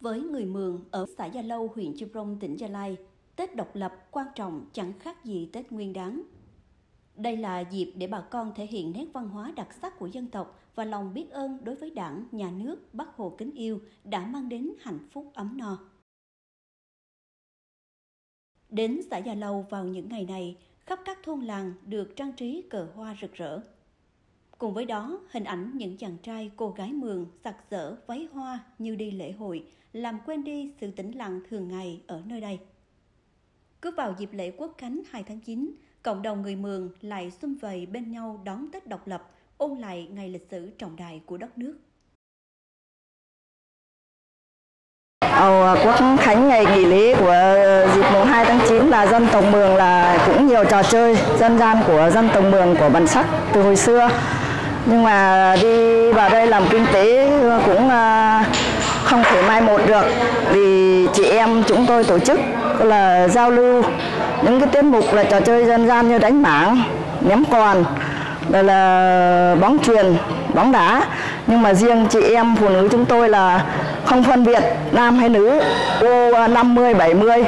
Với người Mường ở xã Gia Lâu, huyện Chư Prong, tỉnh Gia Lai, Tết độc lập quan trọng chẳng khác gì Tết Nguyên đáng. Đây là dịp để bà con thể hiện nét văn hóa đặc sắc của dân tộc và lòng biết ơn đối với đảng, nhà nước, Bác Hồ kính yêu đã mang đến hạnh phúc ấm no. Đến xã Gia Lâu vào những ngày này, khắp các thôn làng được trang trí cờ hoa rực rỡ. Cùng với đó, hình ảnh những chàng trai cô gái mường sặc sỡ váy hoa như đi lễ hội, làm quên đi sự tĩnh lặng thường ngày ở nơi đây. Cứ vào dịp lễ quốc khánh 2 tháng 9, cộng đồng người Mường lại xung vầy bên nhau đón Tết độc lập, ôn lại ngày lịch sử trọng đại của đất nước. Ở à, quốc khánh ngày nghỉ lễ của ờ, dịp mùng 2 tháng 9 là dân tộc Mường là cũng nhiều trò chơi dân gian của dân tộc Mường của bản sắc từ hồi xưa. Nhưng mà đi vào đây làm kinh tế cũng ờ, không thể mai một được vì chị em chúng tôi tổ chức là giao lưu những cái tiết mục là trò chơi dân gian như đánh bảng, ném còn, rồi là bóng truyền, bóng đá. Nhưng mà riêng chị em phụ nữ chúng tôi là không phân biệt nam hay nữ, cô 50, 70,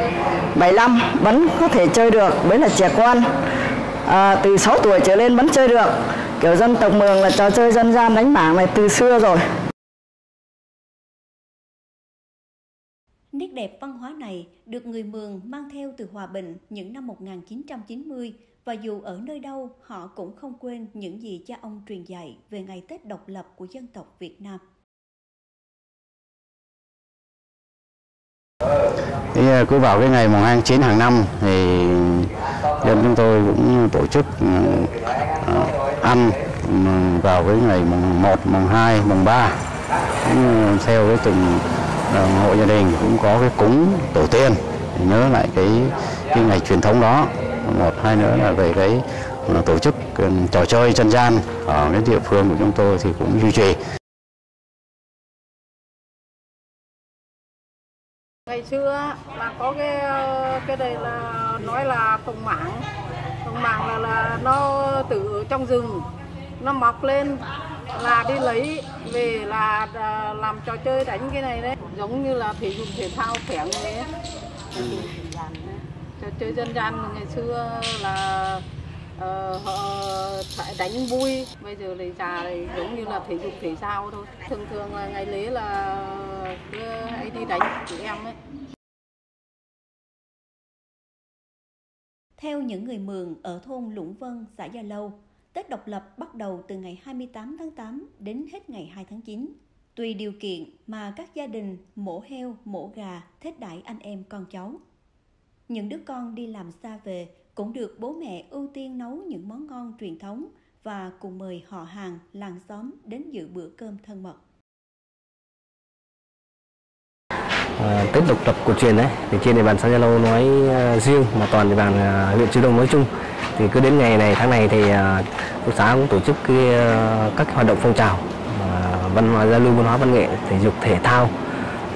75 vẫn có thể chơi được, với là trẻ con. À, từ 6 tuổi trở lên vẫn chơi được. Kiểu dân tộc Mường là trò chơi dân gian đánh bảng này từ xưa rồi. Nét đẹp văn hóa này được người Mường mang theo từ Hòa Bình những năm 1990 và dù ở nơi đâu họ cũng không quên những gì cha ông truyền dạy về ngày Tết độc lập của dân tộc Việt Nam. Thì à, cứ vào cái ngày mùng 2 9 hàng năm thì dân chúng tôi cũng tổ chức ờ, ờ, ăn vào với ngày mùng 1, mùng 2, mùng 3 cũng ờ, theo với từng hộ gia đình cũng có cái cúng tổ tiên. Nhớ lại cái cái ngày truyền thống đó. Một hai nữa là về cái tổ chức trò chơi dân gian ở cái địa phương của chúng tôi thì cũng duy trì. Ngày xưa là có cái cái đây là nói là tùng mảng tùng mảng là là nó từ trong rừng nó mọc lên là đi lấy về là làm trò chơi đánh cái này đấy. Giống như là thể dục thể thao khỏe người ấy. Trò chơi dân gian ngày xưa là uh, họ phải đánh vui bây giờ lại già này giống như là thể dục thể thao thôi. Thường thường là ngày lễ là cứ hay đi đánh chị em ấy Theo những người Mường ở thôn Lũng Vân, xã Gia Lâu, Tết độc lập bắt đầu từ ngày 28 tháng 8 đến hết ngày 2 tháng 9. Tùy điều kiện mà các gia đình mổ heo, mổ gà, thết đãi anh em con cháu. Những đứa con đi làm xa về cũng được bố mẹ ưu tiên nấu những món ngon truyền thống và cùng mời họ hàng, làng xóm đến dự bữa cơm thân mật. Ờ, à, Tết độc lập cổ truyền đấy thì trên địa bàn xã Gia Lâu nói ờ, riêng mà toàn địa bàn ờ, huyện Chư Đông nói chung. Thì cứ đến ngày này tháng này thì uh, xã cũng tổ chức cái, uh, các hoạt động phong trào uh, văn hóa giao lưu văn hóa văn nghệ thể dục thể thao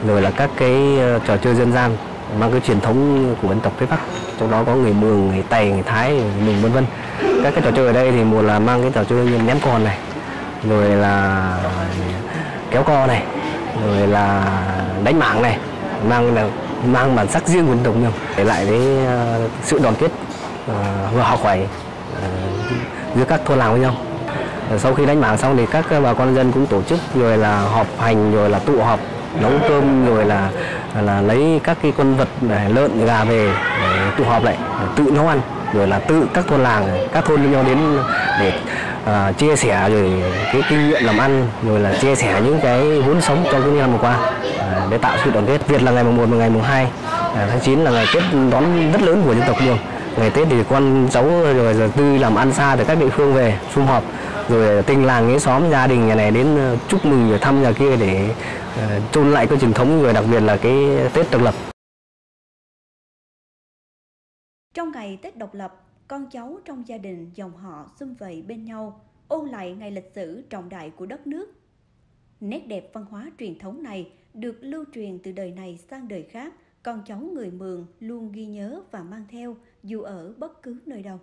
rồi là các cái uh, trò chơi dân gian mang cái truyền thống của dân tộc phía Bắc. Trong đó có người Mường, người Tày, người Thái, người Mường vân vân. Các cái trò chơi ở đây thì một là mang cái trò chơi như ném con này rồi là kéo co này rồi là đánh mạng này mang là mang bản sắc riêng của dân tộc mình. Để lại cái uh, sự đoàn kết uh, và học hỏi uh, giữa các thôn làng với nhau. Sau khi đánh bảng xong thì các bà con dân cũng tổ chức rồi là họp hành rồi là tụ họp nấu cơm rồi là là lấy các cái con vật này, lợn gà về để tụ họp lại tự nấu ăn rồi là tự các thôn làng các thôn với nhau đến để uh, chia sẻ rồi cái kinh nghiệm làm ăn rồi là chia sẻ những cái vốn sống trong những năm vừa qua để tạo sự đoàn kết. Việt là ngày mùng 1 và ngày mùng 2 à, tháng 9 là ngày Tết đón rất lớn của dân tộc Mường. Ngày Tết thì con cháu rồi giờ tư làm ăn xa từ các địa phương về sum họp rồi tình làng nghĩa xóm gia đình nhà này đến ờ, chúc mừng rồi thăm nhà kia để ờ, chôn lại cái truyền thống. Rồi đặc biệt là cái Tết độc lập. Trong ngày Tết độc lập, con cháu trong gia đình dòng họ xung vầy bên nhau, ôn lại ngày lịch sử trọng đại của đất nước. Nét đẹp văn hóa truyền thống này được lưu truyền từ đời này sang đời khác, con cháu người Mường luôn ghi nhớ và mang theo dù ở bất cứ nơi đâu.